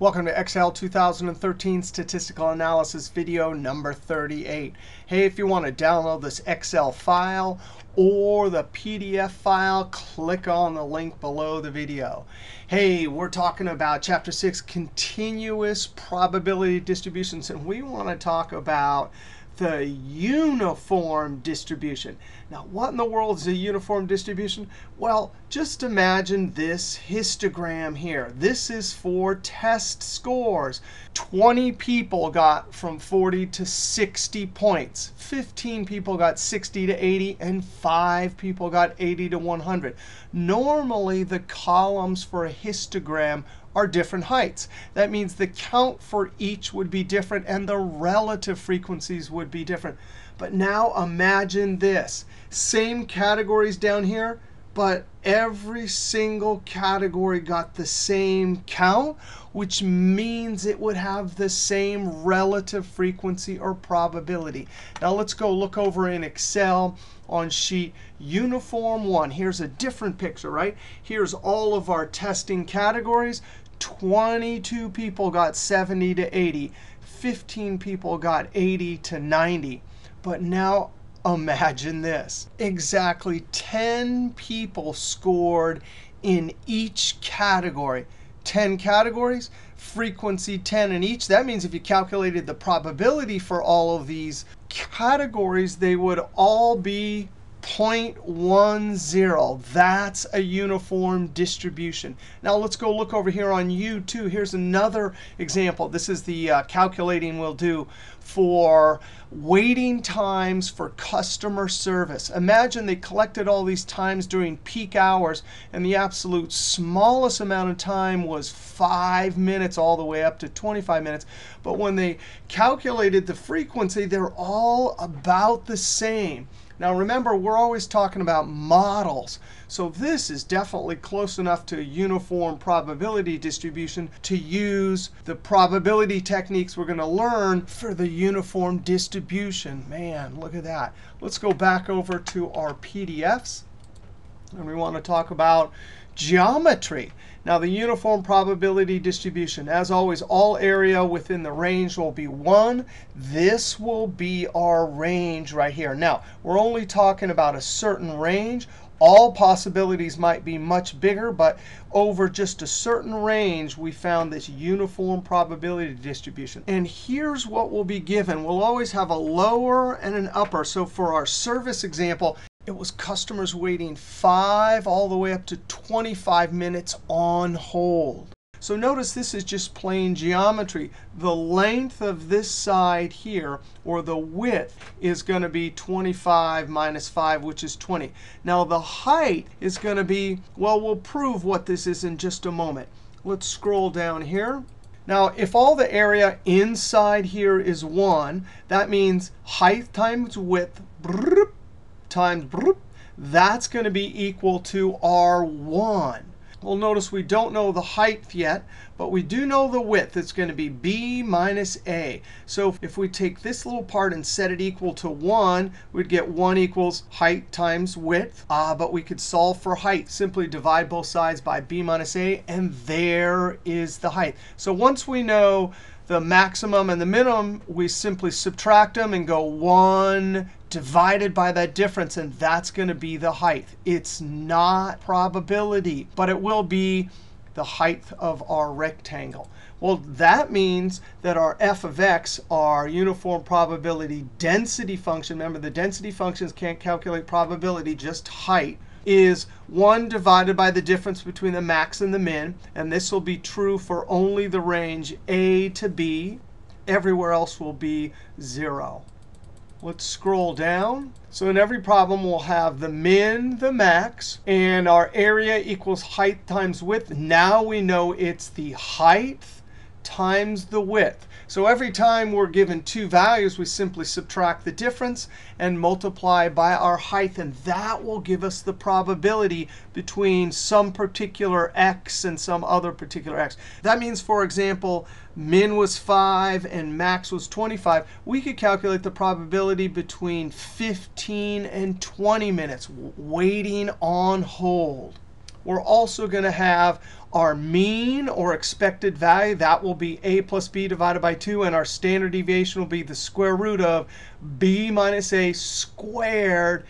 Welcome to Excel 2013 Statistical Analysis video number 38. Hey, if you want to download this Excel file or the PDF file, click on the link below the video. Hey, we're talking about Chapter 6, Continuous Probability Distributions, and we want to talk about the uniform distribution. Now, what in the world is a uniform distribution? Well, just imagine this histogram here. This is for test scores. 20 people got from 40 to 60 points. 15 people got 60 to 80, and 5 people got 80 to 100. Normally, the columns for a histogram are different heights. That means the count for each would be different, and the relative frequencies would be different. But now imagine this. Same categories down here, but every single category got the same count, which means it would have the same relative frequency or probability. Now let's go look over in Excel on sheet uniform 1. Here's a different picture, right? Here's all of our testing categories. 22 people got 70 to 80. 15 people got 80 to 90. But now imagine this. Exactly 10 people scored in each category. 10 categories, frequency 10 in each. That means if you calculated the probability for all of these categories, they would all be 0.10. That's a uniform distribution. Now let's go look over here on U2. Here's another example. This is the uh, calculating we'll do for waiting times for customer service. Imagine they collected all these times during peak hours, and the absolute smallest amount of time was 5 minutes all the way up to 25 minutes. But when they calculated the frequency, they're all about the same. Now remember, we're always talking about models. So this is definitely close enough to a uniform probability distribution to use the probability techniques we're going to learn for the uniform distribution. Man, look at that. Let's go back over to our PDFs. And we want to talk about geometry. Now, the uniform probability distribution, as always, all area within the range will be 1. This will be our range right here. Now, we're only talking about a certain range. All possibilities might be much bigger, but over just a certain range, we found this uniform probability distribution. And here's what will be given. We'll always have a lower and an upper. So for our service example, it was customers waiting 5 all the way up to 25 minutes on hold. So notice this is just plain geometry. The length of this side here, or the width, is going to be 25 minus 5, which is 20. Now the height is going to be, well, we'll prove what this is in just a moment. Let's scroll down here. Now, if all the area inside here is 1, that means height times width times, that's going to be equal to R1. Well, notice we don't know the height yet, but we do know the width. It's going to be b minus a. So if we take this little part and set it equal to 1, we'd get 1 equals height times width. Uh, but we could solve for height. Simply divide both sides by b minus a, and there is the height. So once we know the maximum and the minimum, we simply subtract them and go 1 divided by that difference, and that's going to be the height. It's not probability, but it will be the height of our rectangle. Well, that means that our f of x, our uniform probability density function, remember the density functions can't calculate probability, just height, is 1 divided by the difference between the max and the min. And this will be true for only the range a to b. Everywhere else will be 0. Let's scroll down. So in every problem, we'll have the min, the max, and our area equals height times width. Now we know it's the height times the width. So every time we're given two values, we simply subtract the difference and multiply by our height. And that will give us the probability between some particular x and some other particular x. That means, for example, min was 5 and max was 25. We could calculate the probability between 15 and 20 minutes waiting on hold. We're also going to have our mean or expected value. That will be a plus b divided by 2. And our standard deviation will be the square root of b minus a squared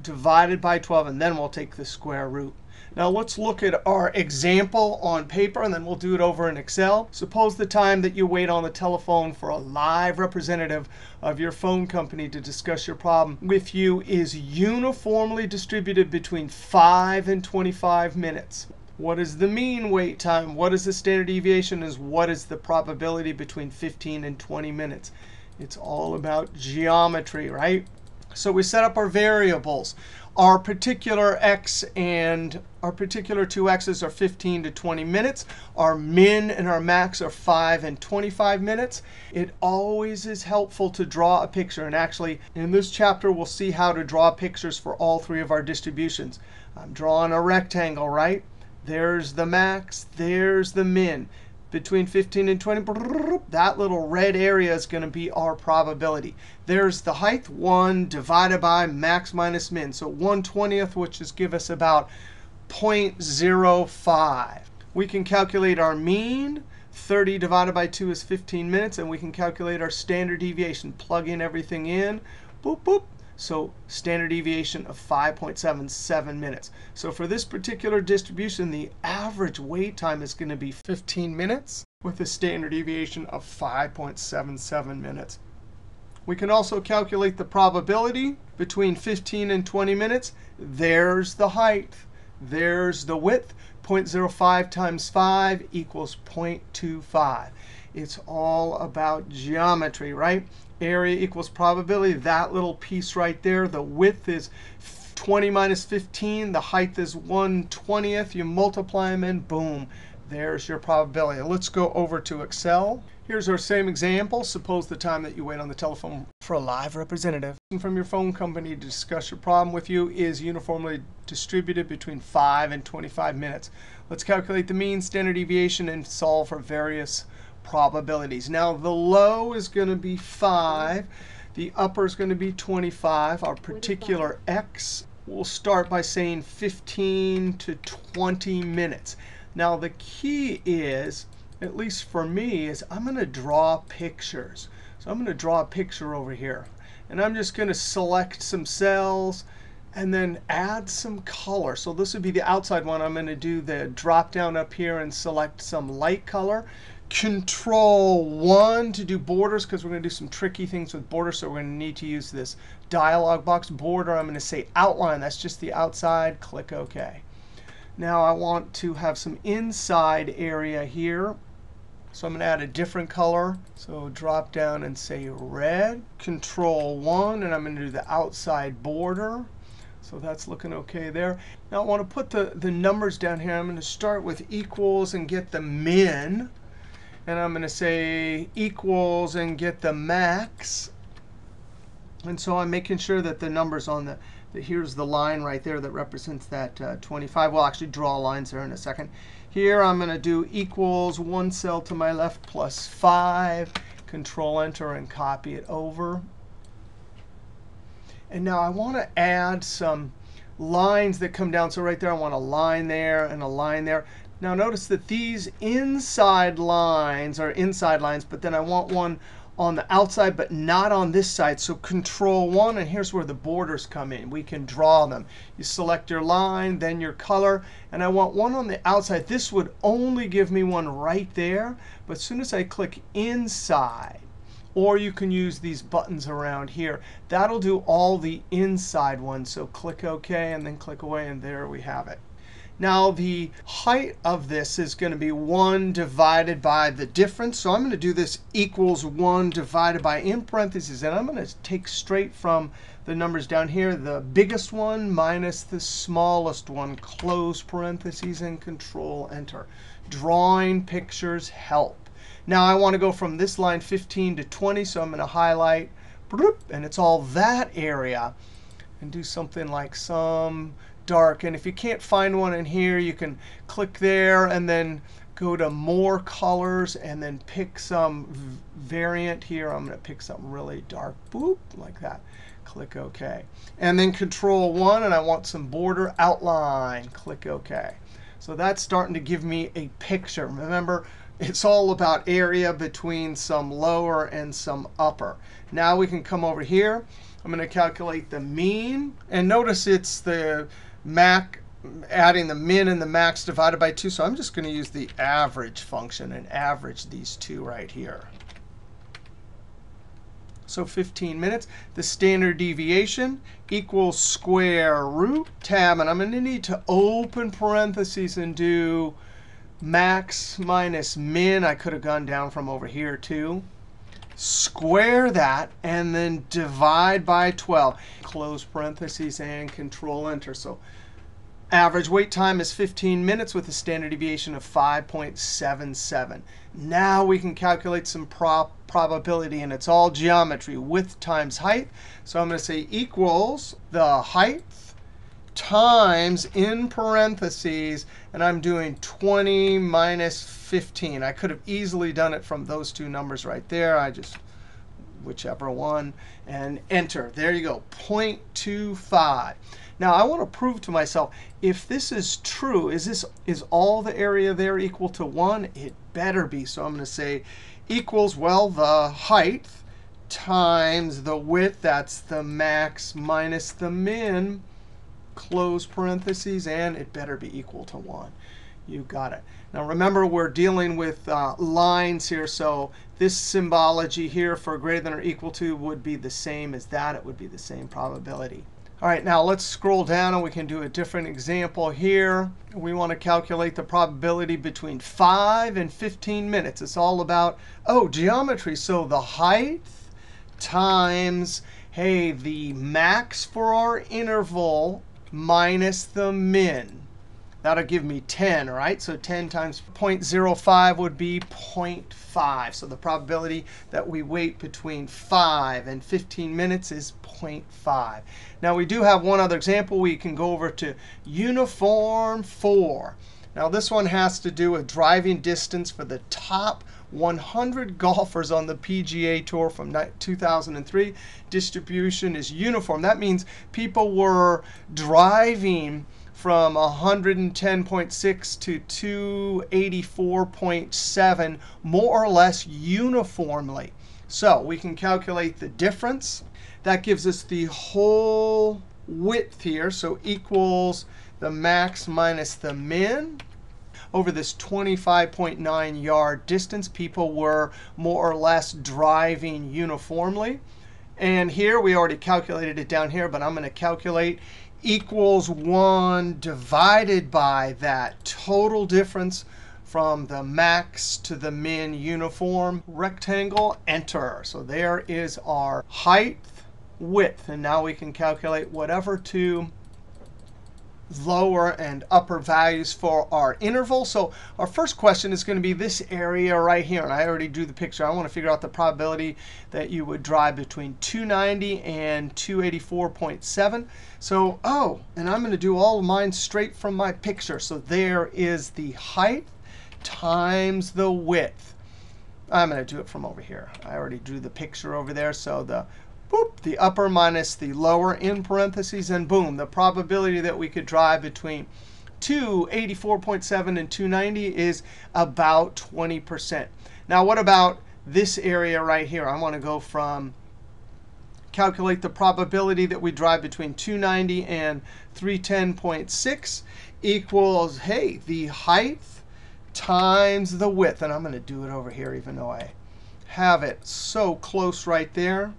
divided by 12. And then we'll take the square root. Now let's look at our example on paper, and then we'll do it over in Excel. Suppose the time that you wait on the telephone for a live representative of your phone company to discuss your problem with you is uniformly distributed between 5 and 25 minutes. What is the mean wait time? What is the standard deviation? Is what is the probability between 15 and 20 minutes? It's all about geometry, right? So we set up our variables our particular x and our particular two x's are 15 to 20 minutes. Our min and our max are 5 and 25 minutes. It always is helpful to draw a picture. And actually, in this chapter, we'll see how to draw pictures for all three of our distributions. I'm drawing a rectangle, right? There's the max. There's the min between 15 and 20, that little red area is going to be our probability. There's the height, 1 divided by max minus min. So 1 20th, which is give us about 0.05. We can calculate our mean. 30 divided by 2 is 15 minutes. And we can calculate our standard deviation. Plug in everything in. Boop, boop. So standard deviation of 5.77 minutes. So for this particular distribution, the average wait time is going to be 15 minutes with a standard deviation of 5.77 minutes. We can also calculate the probability between 15 and 20 minutes. There's the height. There's the width. 0.05 times 5 equals 0.25. It's all about geometry, right? Area equals probability. That little piece right there, the width is 20 minus 15. The height is 1 20th. You multiply them and boom, there's your probability. Let's go over to Excel. Here's our same example. Suppose the time that you wait on the telephone for a live representative from your phone company to discuss your problem with you is uniformly distributed between 5 and 25 minutes. Let's calculate the mean, standard deviation, and solve for various probabilities. Now, the low is going to be 5. The upper is going to be 25. Our particular x will start by saying 15 to 20 minutes. Now, the key is, at least for me, is I'm going to draw pictures. So I'm going to draw a picture over here. And I'm just going to select some cells and then add some color. So this would be the outside one. I'm going to do the drop down up here and select some light color. Control 1 to do borders, because we're going to do some tricky things with borders. So we're going to need to use this dialog box border. I'm going to say outline. That's just the outside. Click OK. Now I want to have some inside area here. So I'm going to add a different color. So drop down and say red. Control 1, and I'm going to do the outside border. So that's looking OK there. Now I want to put the, the numbers down here. I'm going to start with equals and get the min and I'm going to say equals and get the max. And so I'm making sure that the numbers on the, the here's the line right there that represents that uh, 25. We'll actually draw lines there in a second. Here I'm going to do equals one cell to my left plus 5. Control Enter and copy it over. And now I want to add some lines that come down. So right there, I want a line there and a line there. Now notice that these inside lines are inside lines, but then I want one on the outside, but not on this side. So Control 1, and here's where the borders come in. We can draw them. You select your line, then your color, and I want one on the outside. This would only give me one right there, but as soon as I click inside, or you can use these buttons around here. That'll do all the inside ones. So click OK, and then click away, and there we have it. Now, the height of this is going to be 1 divided by the difference. So I'm going to do this equals 1 divided by in parentheses. And I'm going to take straight from the numbers down here, the biggest one minus the smallest one, close parentheses, and Control Enter. Drawing pictures help. Now, I want to go from this line 15 to 20. So I'm going to highlight, and it's all that area. And do something like some dark. And if you can't find one in here, you can click there and then go to more colors, and then pick some variant here. I'm going to pick something really dark, boop, like that. Click OK. And then Control 1, and I want some border outline. Click OK. So that's starting to give me a picture. Remember, it's all about area between some lower and some upper. Now we can come over here. I'm going to calculate the mean. And notice it's the mac adding the min and the max divided by 2. So I'm just going to use the average function and average these two right here. So 15 minutes. The standard deviation equals square root tab. And I'm going to need to open parentheses and do max minus min. I could have gone down from over here too. Square that, and then divide by 12. Close parentheses and Control Enter. So average wait time is 15 minutes with a standard deviation of 5.77. Now we can calculate some prop probability, and it's all geometry, width times height. So I'm going to say equals the height times in parentheses, and I'm doing 20 minus 15. I could have easily done it from those two numbers right there. I just, whichever one, and enter. There you go, 0.25. Now I want to prove to myself, if this is true, is this is all the area there equal to 1? It better be. So I'm going to say equals, well, the height times the width, that's the max, minus the min, close parentheses, and it better be equal to 1. You got it. Now remember, we're dealing with uh, lines here, so this symbology here for greater than or equal to would be the same as that. It would be the same probability. All right, now let's scroll down and we can do a different example here. We want to calculate the probability between 5 and 15 minutes. It's all about, oh, geometry. So the height times, hey, the max for our interval minus the min. That'll give me 10, right? So 10 times 0.05 would be 0.5. So the probability that we wait between 5 and 15 minutes is 0.5. Now we do have one other example. We can go over to uniform 4. Now this one has to do with driving distance for the top 100 golfers on the PGA Tour from 2003. Distribution is uniform. That means people were driving from 110.6 to 284.7 more or less uniformly. So we can calculate the difference. That gives us the whole width here. So equals the max minus the min. Over this 25.9 yard distance, people were more or less driving uniformly. And here, we already calculated it down here, but I'm going to calculate equals 1 divided by that total difference from the max to the min uniform rectangle, enter. So there is our height, width. And now we can calculate whatever two lower and upper values for our interval. So our first question is going to be this area right here. And I already drew the picture. I want to figure out the probability that you would drive between 290 and 284.7. So, oh, and I'm going to do all of mine straight from my picture. So there is the height times the width. I'm going to do it from over here. I already drew the picture over there. So the boop, the upper minus the lower in parentheses, and boom, the probability that we could drive between 284.7 and 290 is about 20%. Now, what about this area right here? I want to go from calculate the probability that we drive between 290 and 310.6 equals, hey, the height times the width. And I'm going to do it over here, even though I have it so close right there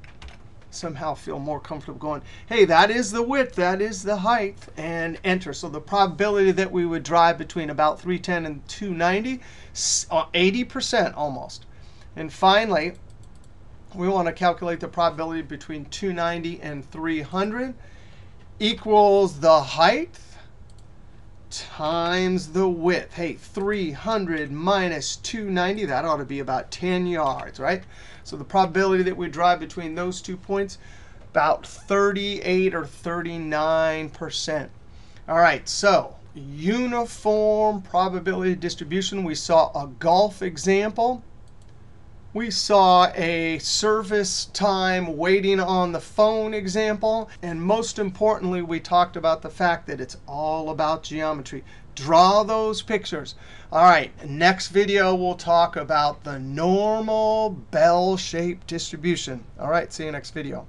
somehow feel more comfortable going, hey, that is the width, that is the height, and enter. So the probability that we would drive between about 310 and 290, 80% uh, almost. And finally, we want to calculate the probability between 290 and 300 equals the height times the width. Hey, 300 minus 290, that ought to be about 10 yards, right? So the probability that we drive between those two points, about 38 or 39%. All right, so uniform probability distribution. We saw a golf example. We saw a service time waiting on the phone example. And most importantly, we talked about the fact that it's all about geometry. Draw those pictures. All right, next video, we'll talk about the normal bell-shaped distribution. All right, see you next video.